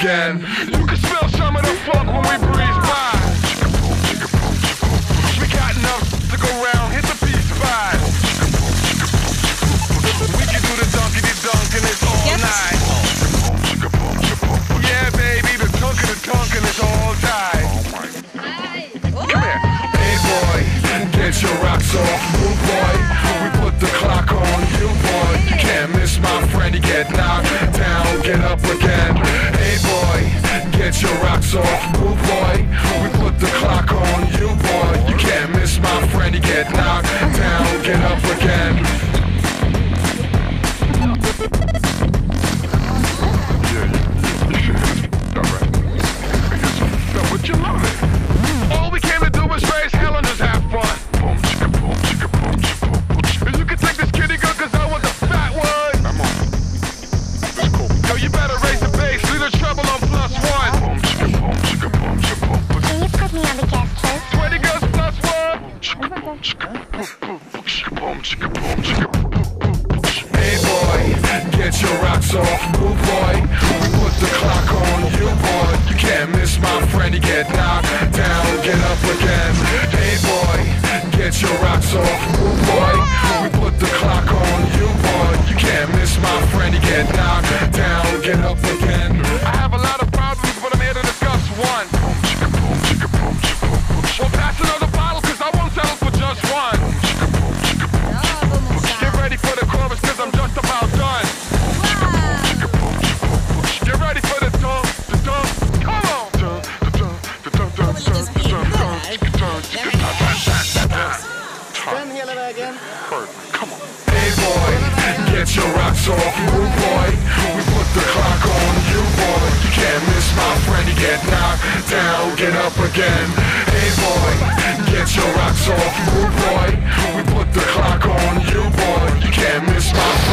again. You can smell some of the funk when we breeze by. We got enough to go round, hit the peace vibe. We can do the dunkity dunk and it's all Yes. night. Yeah, baby, the dunk and the dunk and it's all night. Come here. Hey boy, get your rocks off, move boy. We put the clock on you, boy. You can't miss my friend, you get knocked down, get up again. Hey boy, your rocks off, move boy. We put the clock on you, boy. You can't miss my friend, you get knocked down, get up again. But you love Hey boy, get your rocks off, move boy. We put the clock on you, boy. You can't miss my friend, you get knocked down, get up again. Hey boy, get your rocks off, move boy. We put the clock on you, boy. You can't miss my friend, you get knocked down, get up again. Come on. Hey boy, get your rocks off, move boy. We put the clock on you, boy. You can't miss my friend, you get knocked down, get up again. Hey boy, get your rocks off, move boy. We put the clock on you, boy. You can't miss my friend, you